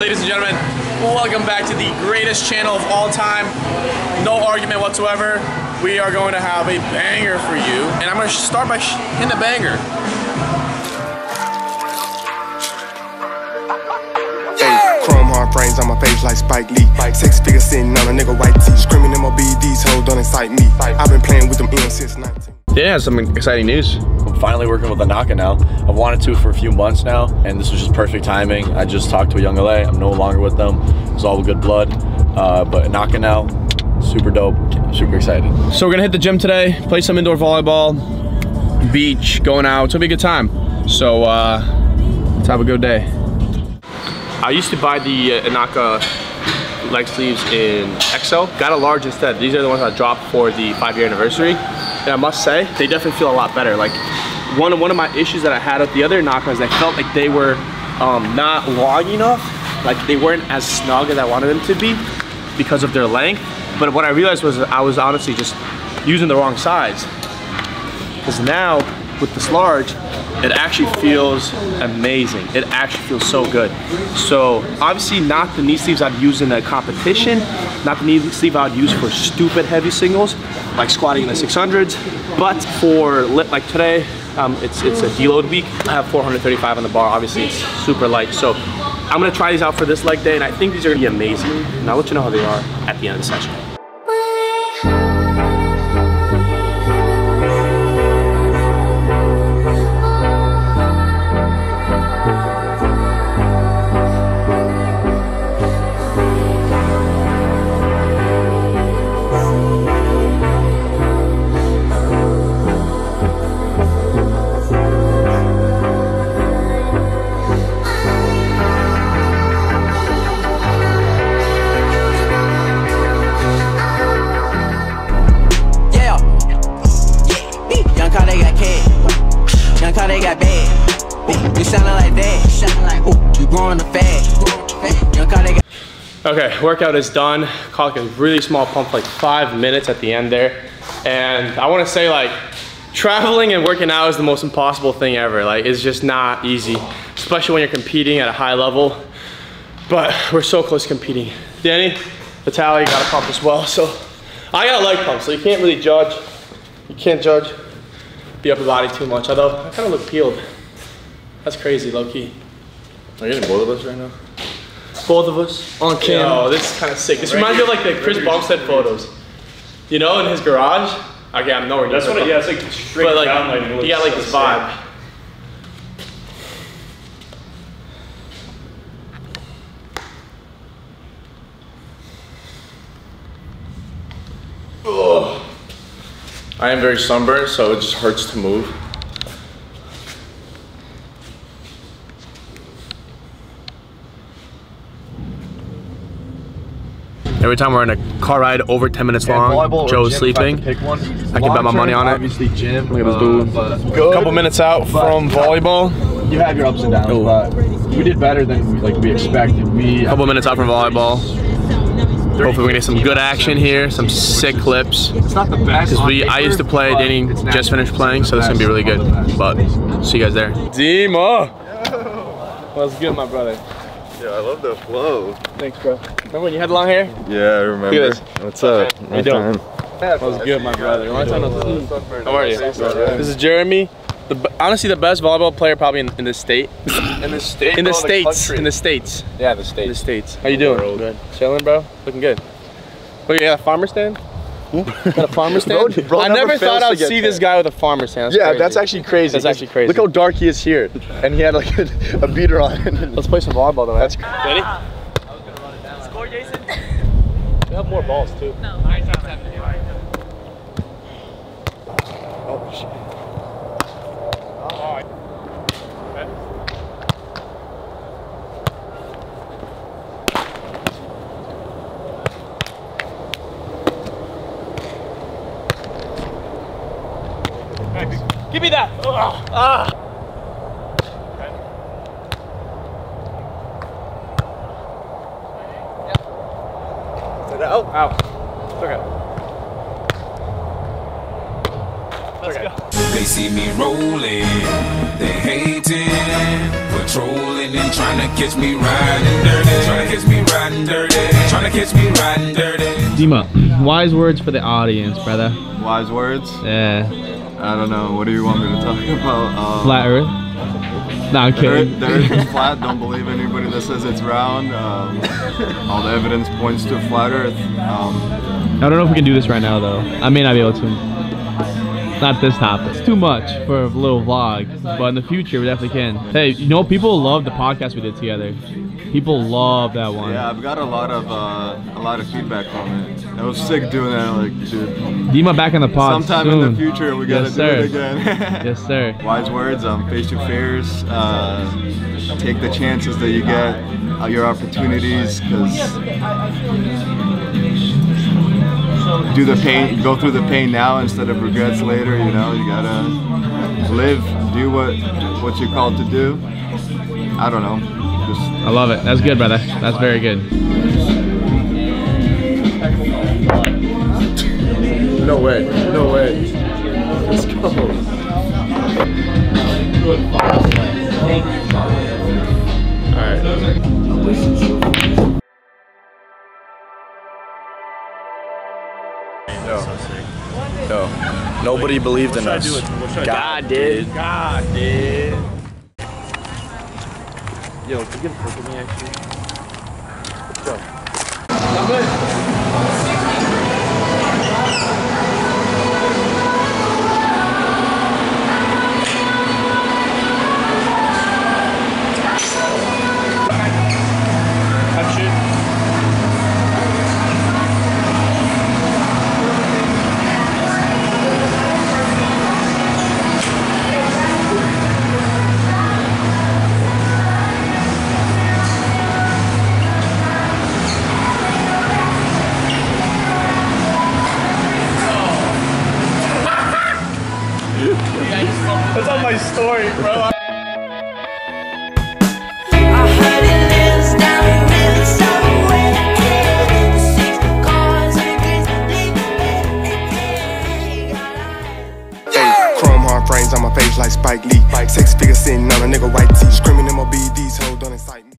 Ladies and gentlemen, welcome back to the greatest channel of all time. No argument whatsoever. We are going to have a banger for you. And I'm going to start by hitting the banger. Hey, chrome hard frames on my face like Spike Lee. Six figures sitting on a nigga white tee. Screaming in my BDs, hoes don't incite me. I've been playing with them M since 19. Yeah, some exciting news. I'm finally working with Inaka now. I've wanted to for a few months now, and this was just perfect timing. I just talked to a YoungLA. I'm no longer with them. It's all good blood. Uh, but Inaka now, super dope. Super excited. So we're gonna hit the gym today, play some indoor volleyball, beach, going out. It's gonna be a good time. So uh, let's have a good day. I used to buy the uh, Inaka leg sleeves in XL. Got a large instead. These are the ones I dropped for the five year anniversary. And I must say, they definitely feel a lot better. Like one of, one of my issues that I had with the other is I felt like they were um, not long enough. Like they weren't as snug as I wanted them to be because of their length. But what I realized was I was honestly just using the wrong size. Because now with this large, it actually feels amazing. It actually feels so good. So obviously not the knee sleeves I'd use in a competition, not the knee sleeve I'd use for stupid heavy singles, like squatting in the 600s, but for like today, um, it's, it's a deload week. I have 435 on the bar, obviously it's super light. So I'm gonna try these out for this leg day and I think these are gonna be amazing. And I'll let you know how they are at the end of the session. They got bad. You soundin' like that. Ooh, you growing the fat. Young car, they got. Okay, workout is done. Like a really small pump, like five minutes at the end there. And I wanna say like, traveling and working out is the most impossible thing ever. Like, it's just not easy, especially when you're competing at a high level. But we're so close to competing. Danny, Vitaly got a pump as well. So I got a leg pump, so you can't really judge. You can't judge the upper body too much, although I kind of look peeled. That's crazy, low key. Are you getting both of us right now? Both of us on cam. Oh, this is kind of sick. This reminds me of like the Chris Bumstead photos. You know, in his garage. Okay, I'm nowhere near. That's what it, yeah, it's like straight But like, down lighting. he got like this vibe. Ugh. I am very sunburned, so it just hurts to move. Every time we're in a car ride over 10 minutes long, Joe's sleeping. Pick one. I can bet my money on it. Obviously, gym. Look at this uh, dude. Good. couple minutes out from volleyball. You have your ups and downs, Ooh. but we did better than like we expected. We a couple minutes out from volleyball. Hopefully we're gonna get some good action here, some sick clips. It's not the best. Because we, I used to play, Danny just finished playing, so this is gonna be really good. But see you guys there. Dima! What's good, my brother? Yeah, I love the flow. Thanks, bro. Remember when you had long hair? Yeah, I remember. Look at this. What's up? How you doing? What's good, my brother? Long time no see. How are you? This is Jeremy. The, honestly, the best volleyball player probably in, in the state. In the state. In the states. In the states. yeah, the In the states. states. How you doing? Good. Chilling, bro. Looking good. Look, you got a farmer stand? Hmm? got a farmer stand? Bro- bro I never never thought I'd get see this guy with a farmer stand. That's Yeah, crazy. that's actually crazy. That's actually crazy. Look how dark he is here, and he had like a, a beater on. Let's play some volleyball though. That's crazy. Ready? I was gonna run it down. Score, Jason. We have more balls too. No. oh shit. Out. Out. It's okay. Let's go. They see me rolling. they hating, patrolling and trying to catch me riding dirty. Trying to catch me riding dirty. Trying to catch me riding dirty. Dima, wise words for the audience, brother. Wise words? Yeah. I don't know. What do you want me to talk about? Um, Flat Earth. No, I'm The earth, kidding. the earth is flat. Don't believe anybody that says it's round. Um, all the evidence points to a flat Earth. Um, I don't know if we can do this right now though. I may not be able to. Not this topic. It's too much for a little vlog, but in the future we definitely can. Hey, you know people love the podcast we did together. People love that one. yeah, I've got a lot of uh, a lot of feedback from it. I was sick doing that. Like, dude, Dima back in the pod sometime soon. in the future we gotta yes, do sir. it again. yes, sir. Wise words. Um, face your fears. Uh, take the chances that you get. Uh, your opportunities, because do the pain, go through the pain now instead of regrets later. You know, you gotta live, do what what you're called to do. I don't know. Just I love it. That's good, brother. That's very good. Way, no way. Let's go. Alright. Yo, nobody believed in us. God did. God did. Yo, can you get a pic of me actually? That's